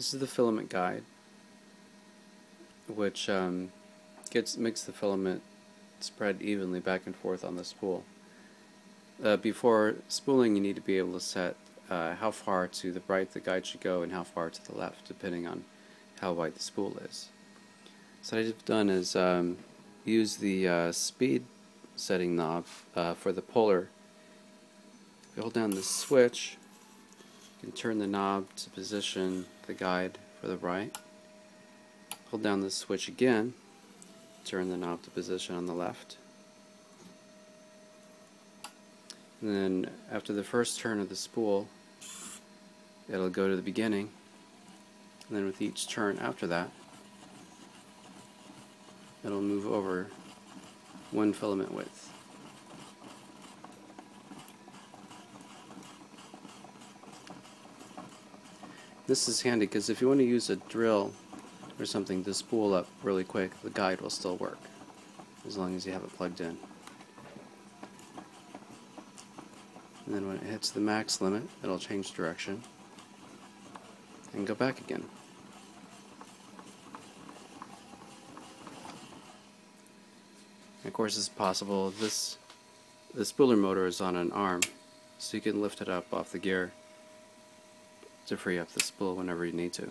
This is the filament guide, which um, gets makes the filament spread evenly back and forth on the spool. Uh, before spooling, you need to be able to set uh, how far to the right the guide should go and how far to the left, depending on how wide the spool is. So what I've done is um, use the uh, speed setting knob uh, for the puller. Hold down the switch, can turn the knob to position the guide for the right. Hold down the switch again, turn the knob to position on the left. And then after the first turn of the spool, it'll go to the beginning. And then with each turn after that, it'll move over one filament width. This is handy because if you want to use a drill or something to spool up really quick, the guide will still work as long as you have it plugged in. And then when it hits the max limit, it'll change direction and go back again. of course, it's possible this the spooler motor is on an arm, so you can lift it up off the gear to free up the spool whenever you need to.